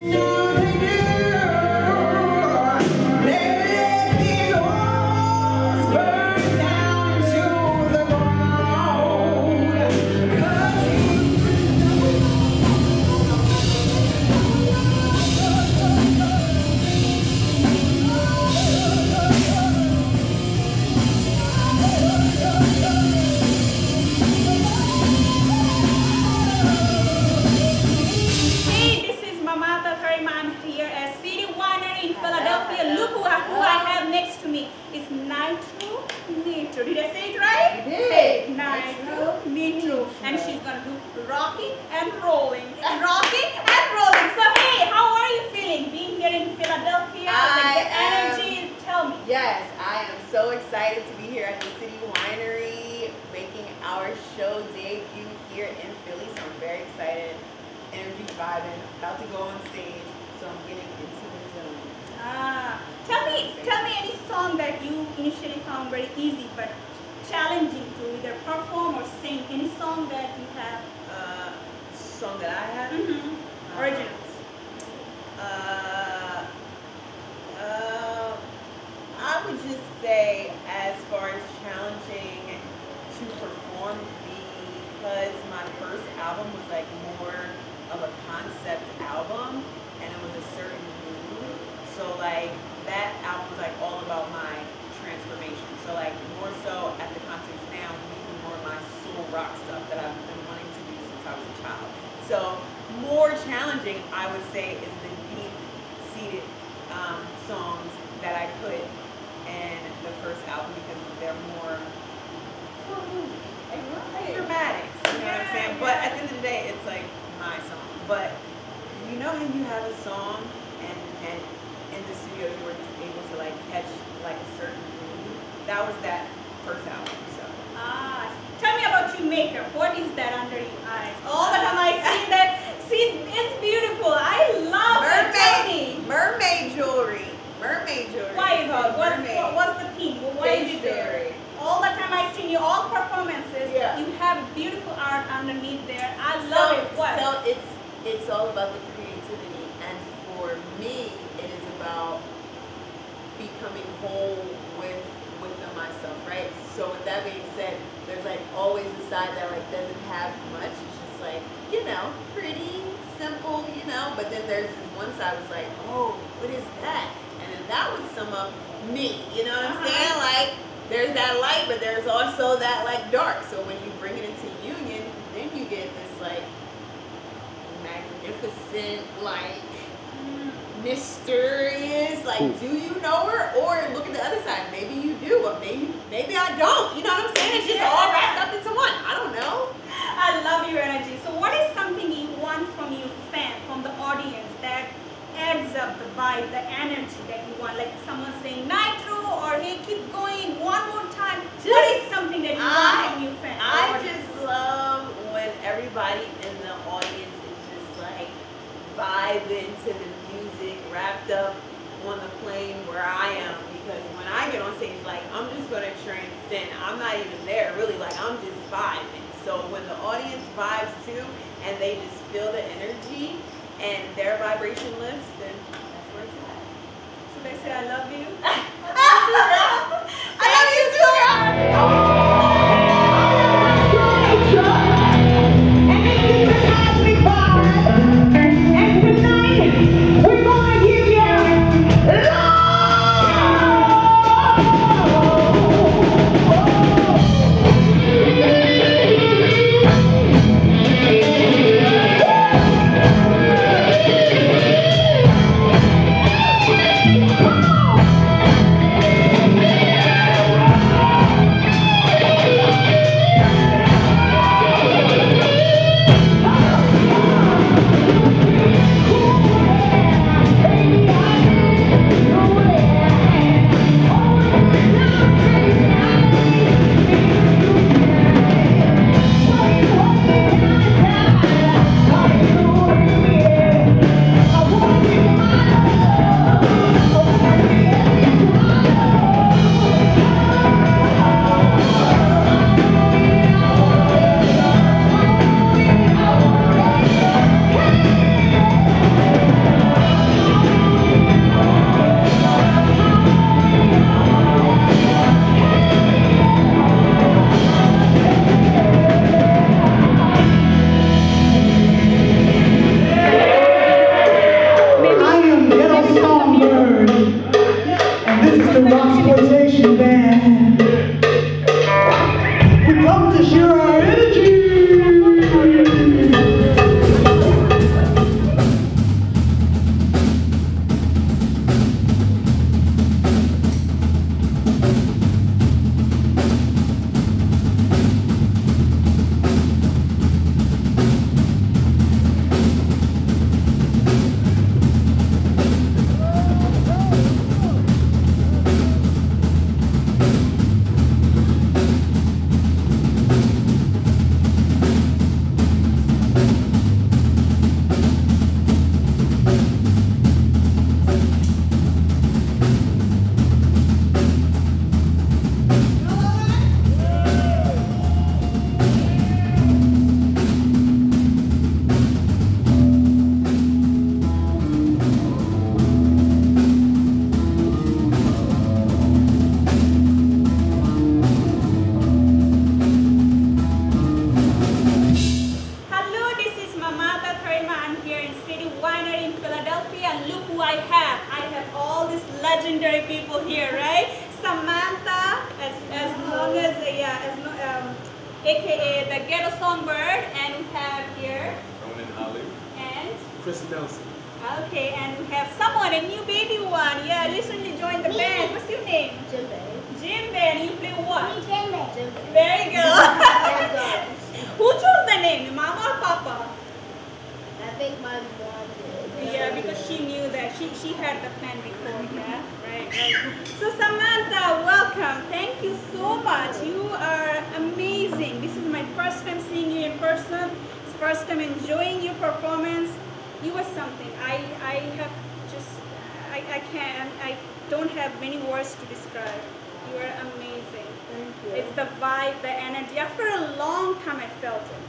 Hey, I am so excited to be here at the City Winery, making our show debut here in Philly. So I'm very excited. Energy vibing, about to go on stage, so I'm getting into the zone. Ah, tell me, tell me any song that you initially found very easy but challenging to either perform or sing. Any song that you have? Uh, song that I have. Mm-hmm. Originals. Uh, uh, I would just say, as far as challenging to perform, because my first album was like more of a concept album, and it was a certain mood. So like that album was like all about my transformation. So like more so at the concerts now, doing more of my soul rock stuff that I've been wanting to do since I was a child. So more challenging, I would say, is the deep seated um, songs that I put in the first album because they're more like dramatics. You know what I'm saying? But at the end of the day, it's like my song. But you know how you have a song and and in the studio you were just able to like catch like a certain mood. That was that first album. So tell me about your makeup. What is that under your eyes? All the time I see that. See, it's beautiful. I love it. Tell me. mermaid jewelry. Mermaid jewelry. Why is it? What's, what, what's the theme? Why is it there? All the time I see you, all performances, Yeah. you have beautiful art underneath there. I So, love it. What? so it's it's all about the creativity, and for me, it is about becoming whole with within myself, right? So with that being said, like always a side that like doesn't have much. It's just like you know, pretty simple, you know. But then there's this one side was like, oh, what is that? And then that would sum up me. You know what I'm Uh-huh. saying? Like there's that light, but there's also that like dark. So when you bring it into union, then you get this like magnificent, like mysterious. Like, do you know her? Or look at the other side. Maybe you do, but maybe maybe I don't. You know what I'm saying? It's just all wrapped up into one. I don't know. I love your energy. So what is something you want from your fan, from the audience that adds up the vibe, the energy that you want? Like someone saying nitro or hey, keep going one more time. what is something that you want I- from your fan? I just love when everybody in the audience is just like vibing to the music, wrapped up on the plane where I am. Because when I get on stage, like I'm just gonna transcend. I'm not even there, really. Like I'm just vibing. So when the audience vibes too, and they just feel the energy and their vibration lifts, then that's where it's at. So they say I love you. the Ghetto Songbird, and we have here, Ronin Ali. and Chris Nelson. Okay, and we have someone, a new baby one. Yeah, recently joined the band. What's your name? Jimbe. Jim Band. You play what? Jimbe. Very good. I Who chose the name, mama or papa? I think my mom did. Yeah, because she knew that she she had the plan before. Yeah, right, right. So Samantha, welcome. Thank you so much. You are amazing. This is my first time seeing you in person. First time enjoying your performance. You are something. I I have just I I can't I don't have many words to describe. You are amazing. Thank you. It's the vibe, the energy. After a long time, I felt it.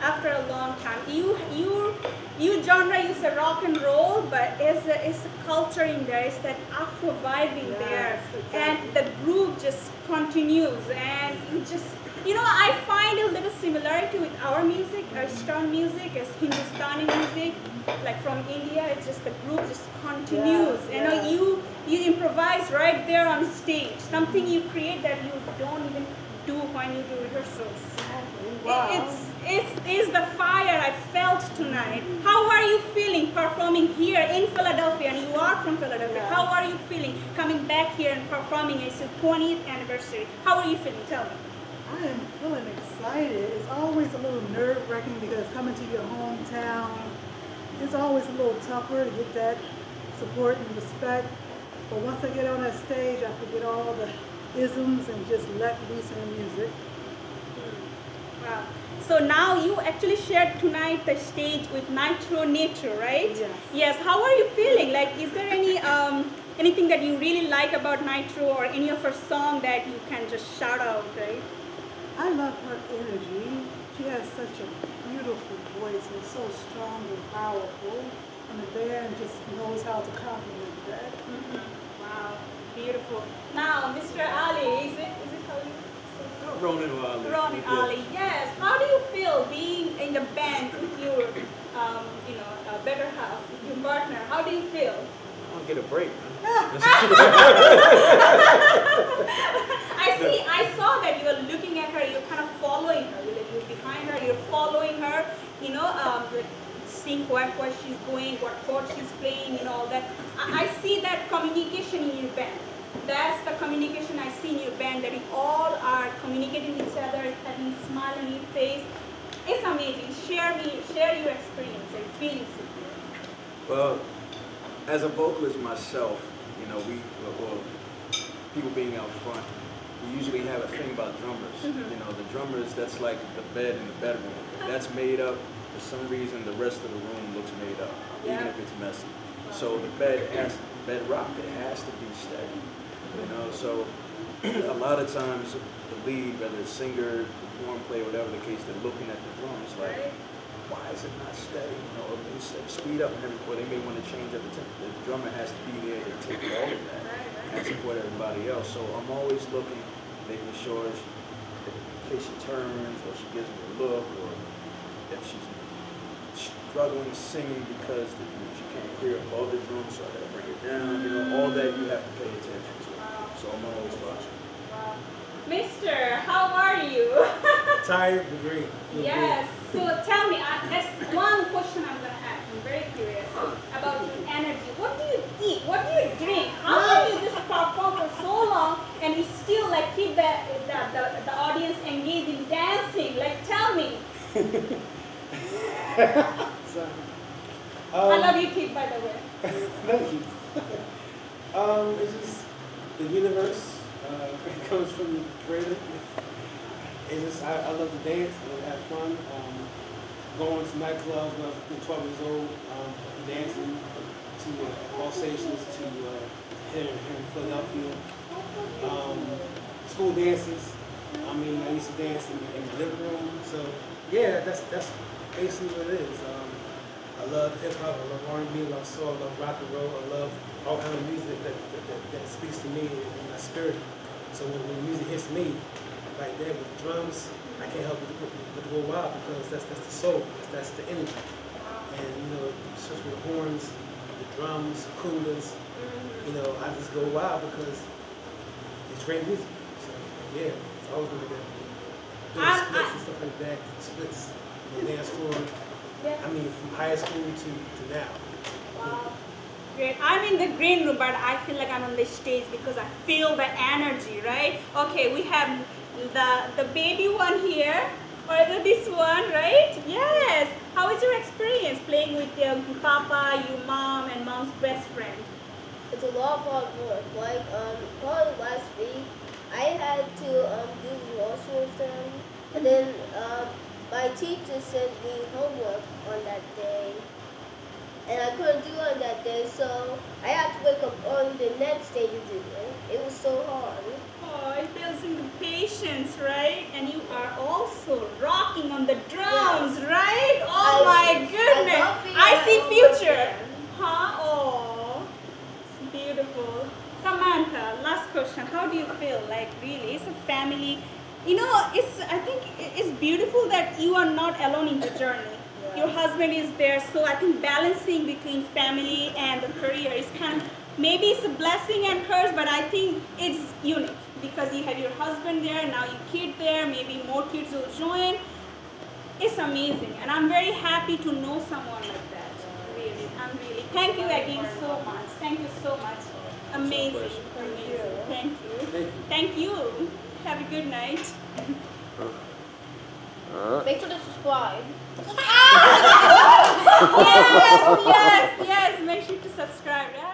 After a long time, you you you genre use a rock and roll, but it's a, it's a culture in there. It's that Afro vibe in there, and the groove just continues. And you just you know, I find a little similarity with our music, our stone music, as Hindustani music, like from India. It's just the groove just continues. Yeah, you know, yeah. you you improvise right there on stage. Something you create that you don't even do when you do rehearsals. Wow. It's, it's, it's the fire I felt tonight. How are you feeling performing here in Philadelphia? And you are from Philadelphia. Yeah. How are you feeling coming back here and performing? It's your 20th anniversary. How are you feeling? Tell me. I am feeling excited. It's always a little nerve wracking because coming to your hometown, it's always a little tougher to get that support and respect. But once I get on that stage, I forget all the isms and just let loose in the music. Wow. So now you actually shared tonight the stage with Nitro Nitra, right? Yes. Yes. How are you feeling? Like, is there any um, anything that you really like about Nitro, or any of her song that you can just shout out, right? I love her energy. She has such a beautiful voice and so strong and powerful. And the band just knows how to complement that. Wow, beautiful. Now, Mr. Ali, is it is it how you? Ronin Ali. Ronnie Yeah. Ali, yes. How do you feel being in the band with your, um, you know, uh, better half, with your partner? How do you feel? I'll get a break. I see. I saw that you were looking at her. You're kind of following her. You're, like, you're behind her. You're following her. You know, um, seeing where, where she's going, what chord she's playing, and all that. I, I see that communication in your band. That's the communication I see in your band. That you all are communicating with each other, having a smile on your face. It's amazing. Share me, share your experience and feelings. Well, as a vocalist myself, you know, we, well, people being out front, we usually have a thing about drummers. Mhm. You know, the drummers, that's like the bed in the bedroom. If that's made up, for some reason, the rest of the room looks made up, even if it's messy. So the bed has, bed rock, it has to be steady. You know, so a lot of times the lead, whether it's singer, horn player, whatever the case, they're looking at the drums like, Right? Why is it not steady? You know, or they say speed up and every, or they may want to change up the tempo. The drummer has to be there to take all of that and support everybody else. So I'm always looking, making sure she, in case she turns or she gives me a look or if she's struggling singing because the, she can't hear above the drum, so I gotta bring it down. You know, all that you have to pay attention to. So I'm always watching. Wow. Mister, how are you? Tired but great. Feel Yes. So tell me, I, that's one question I'm gonna ask. I'm very curious about your energy. What do you eat? What do you drink? How can you just perform for so long and you still like keep the the, the, the audience engaged in dancing? Like, tell me. good. So, I um, love you, kid, by the way. Thank you. um, it's just the universe uh, it comes from the creator. It's just I, I love to dance and have fun. Um, going to nightclubs when I was 12 years old, um, dancing to uh, stations to uh, here, here in Philadelphia. Um, school dances. I mean, I used to dance in, in the living room. So yeah, that's that's basically what it is. Um, I love hip hop, I love R&B, I love soul, I love rock and roll, I love all kind of music that, that, that, that speaks to me and my spirit. So when, when music hits me, right there with the drums, I can't help but, but, but to go wild because that's that's the soul, that's, that's the energy. And you know, just with the horns, the drums, coolers, mm-hmm. You know, I just go wild because it's great music. So yeah, it's always been like that. Doing I- splits I- and stuff like that, splits on the dance floor. Yeah. I mean, from high school to, to now. Wow. Great. I'm in the green room, but I feel like I'm on the stage because I feel the energy, right? Okay, we have the the baby one here, or the, this one, right? Yes. How is your experience playing with your papa, your mom, and mom's best friend? It's a lot of hard work. Like, um, probably last week, I had to um, do rehearsal with them. And then um, my teacher sent me homework on that day. And I couldn't do it on that day, so I had to wake up early the next day to do it. It was so hard. It builds in the patience, right? And you are also rocking on the drums, right? Oh I- my I goodness. love I see future. Huh? Oh, it's beautiful. Samantha, last question. How do you feel? Like, really, it's a family. You know, it's. I think it's beautiful that you are not alone in the journey. Your husband is there, so I think balancing between family and the career is kind of maybe it's a blessing and curse, but I think it's unique because you have your husband there, now your kid there, maybe more kids will join. It's amazing, and I'm very happy to know someone like that. Really, I'm really. Thank you again so much. Thank you so much. Amazing, amazing. Thank you. Thank you. Thank you. Have a good night. Uh-huh. Make sure to subscribe. yes, yes, yes.